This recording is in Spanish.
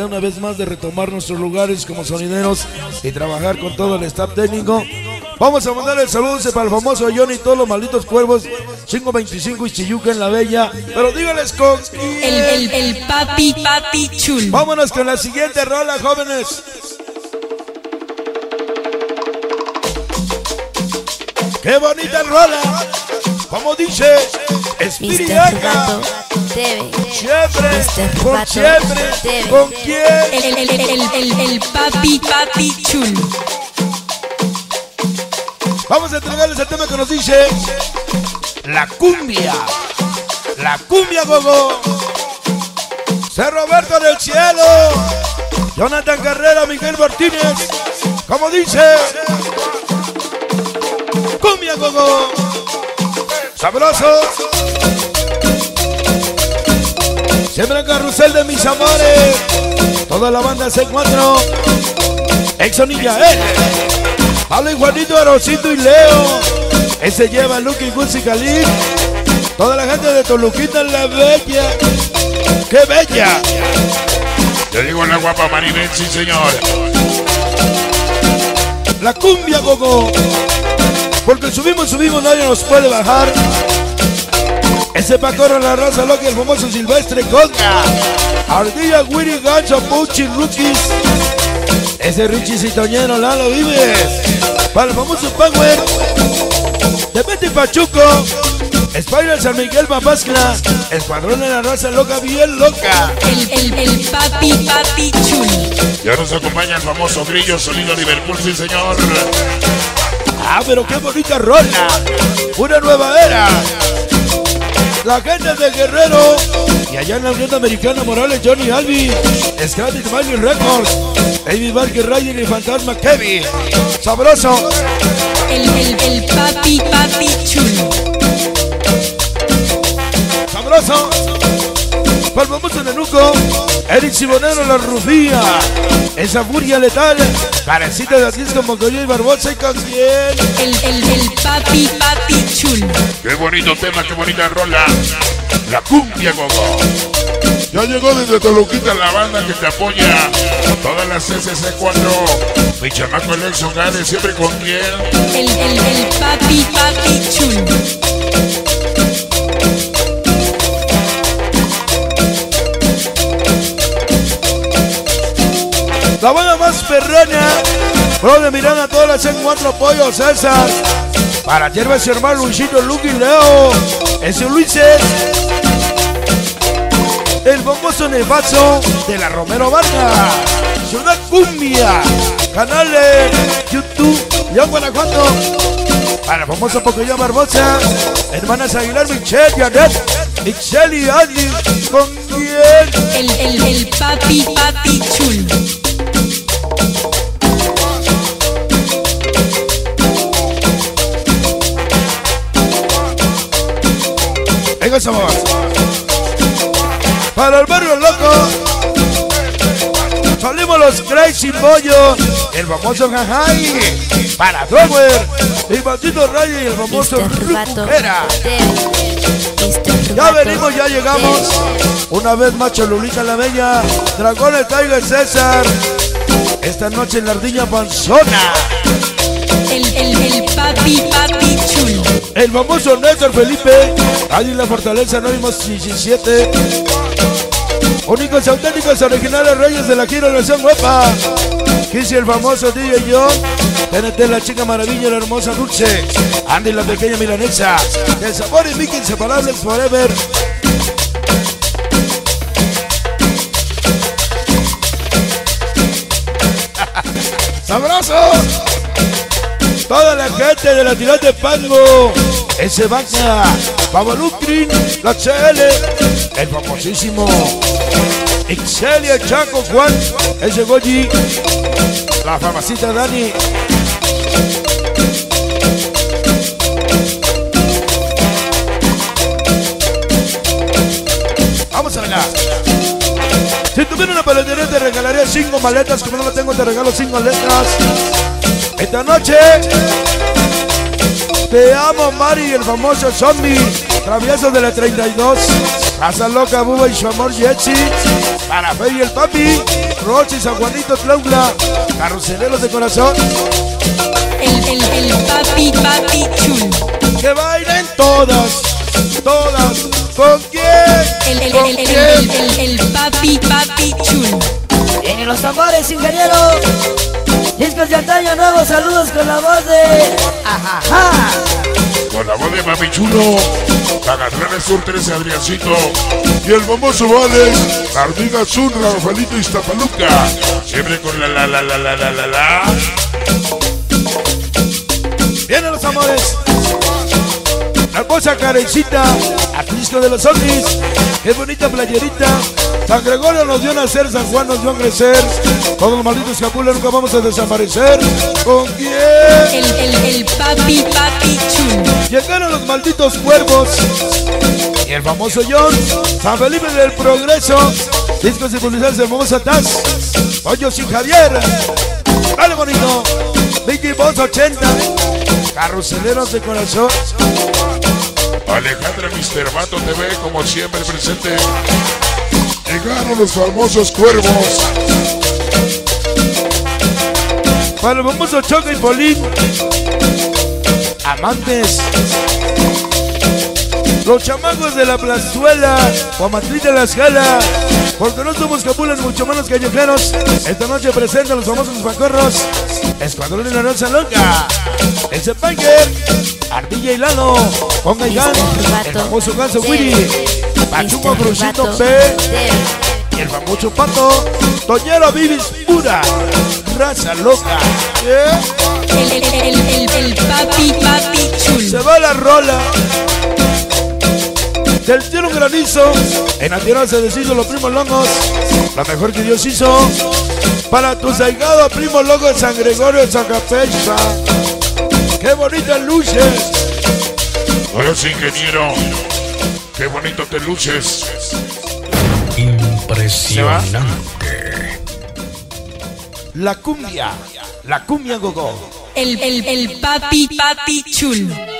oportunidad una vez más de retomar nuestros lugares como sonideros y trabajar con todo el staff técnico. Vamos a mandar el saludo para el famoso Johnny y todos los malditos cuervos. 525 y Chiyuca en la Bella. Pero díganles con. El, el, el papi, papi chul. Vámonos con la siguiente rola, jóvenes. ¡Qué bonita rola! Como dice, Espiriaca. Debe. Siempre, con siempre, con quién. El, el, el, el, el, papi, papi chul. Vamos a entregarles el tema que nos dice La cumbia. La cumbia, gogo. Ser Roberto del cielo. Jonathan Carrera, Miguel Martínez. Como dice. Cumbia, gogo. Sabroso. Siempre en carrusel de mis amores. Toda la banda C4. Exonilla, eh. Pablo y Juanito, Arosito y Leo. Ese lleva Lucky, y Khalid. Toda la gente de Toluquita en la bella. ¡Qué bella! Te digo la guapa Maribel, sí señor. La cumbia, gogo. Porque subimos, subimos, nadie nos puede bajar. Ese Pacorro, la raza loca, el famoso Silvestre Conga. Ardilla, Willy, Gancho, Puchi, Rookies. Ese Richie Citoñero, Lalo Vives. Para el famoso Power. De Betty Pachuco. Spider San Miguel Papascla. Escuadrón de la raza loca, bien loca. El, el, el papi, papi chul. Ya nos acompaña el famoso grillo sonido Liverpool, sí señor. Ah, pero qué bonita rola. Una nueva era. La gente de Guerrero. Y allá en la Unión Americana Morales, Johnny Albi. Scrappy Miley Records. Amy Barker Ryder y Fantasma Kevin. Sabroso. Eric Sibonero, la Rufía. Esa furia letal. Carecita de Atisco, Mocoyo y Barbosa y con quién. El, el, el papi, papi chul. Qué bonito tema, qué bonita rola. La cumbia, gogo. Ya llegó desde Toluquita la banda que te apoya. Todas las CCC4. Mi chamaco el ex Gane, siempre con quien. El, el, el papi, papi chul. La banda más perrona. Pro de Miranda, todas las en cuatro pollos, César. Para y su hermano Luisito, Luke y Leo. Ese Luises. El famoso nefazo de la Romero Vargas. Ciudad Cumbia. Canales, YouTube, León Guanajuato. Para el famoso Pocoyo Barbosa. Hermanas Aguilar, Michelle, Janet, Michelle y Adi. ¿Con quién? El, el, el papi, papi chul. Para el barrio loco. Salimos los Crazy Pollos. El famoso Jajai. Para Drower. Y Patito Ray y el famoso Mr. Pato Era. debe. Mr. Ya venimos, ya llegamos. Una vez más Cholulita la Bella. Dragones Tiger César. Esta noche en la ardilla panzona. El, el, el papi, papi chul. El famoso Néstor Felipe. Ahí en la Fortaleza Anónimos 17. Únicos auténticos originales reyes de la Giro Nación Guapa. Kissy el famoso DJ John. TNT la chica maravilla, la hermosa dulce. Andy la pequeña milanesa. El sabor y Mickey inseparables forever. ¡Sabroso! Toda la gente de la ciudad de Pango. Ese Vaca. Babalucrin. La CL. El famosísimo. Excelia Chaco Juan. Ese Goji. La famosita Dani. Vamos a bailar. Si tuviera una paletería te regalaría cinco maletas. Como no lo tengo, te regalo cinco letras. Esta noche Te amo, Mari, el famoso zombie. Travieso de la 32. Casa Loca, Buba y su amor Jetsi. Para Fe y el papi. Rochi, San Juanito, Tlaula. Carruseleros de corazón. El, el, el papi, papi chulo. Que bailen todas. Todas. ¿Con quién? El, el, ¿Con el, el, quién? el, el, el papi, papi chulo. En los tambores, ingeniero. Discos de antaño, nuevos saludos con la voz de. Ajaja. Con la voz de Papi Chulo, Tagatrán Sur 13 Adriancito y el famoso Vales, Armiga Azul, Rafaelito Iztapaluca. Siempre con la la la la la la la la. Vienen los amores. Hermosa carecita. Atlisco de los ovnis. Qué bonita playerita. San Gregorio nos dio nacer, San Juan nos dio crecer. Todos los malditos capules nunca vamos a desaparecer. ¿Con quién? El, el, el papi, papi chulo. Llegaron los malditos cuervos. Y el famoso John. San Felipe del Progreso. Discos y publicidades famoso Taz. Hoyos y Javier. Dale bonito. Vicky Boss 80. Carruseleros de corazón. Alejandra Mr. Mato TV, como siempre presente. Llegaron los famosos cuervos. Para el famoso Choca y Polín. Amantes. Los chamacos de la plazuela. Juamatriz de la escala. Porque no somos capulas, mucho menos callejeros. Esta noche presentan los famosos pacorros. Escuadrón de la Rosa Loca. Ese Piker. Ardilla y Lalo. Ponga y Gan. El famoso ganso Willy. Pachuco Crucito P. Y el famoso pato. Toñero Vivis Pura. Raza loca. ¿Eh? El, el, el, el, el papi, papi Se chulo. va la rola. Del cielo un granizo. En la tierra se deshizo los primos longos. La mejor que Dios hizo. Para tu saigado primo loco de San Gregorio de Zacapecha. Qué bonitas luces. Hola, ingeniero. Qué bonito te luces. Impresionante. La cumbia. La cumbia gogó. El, el, el papi, papi chulo.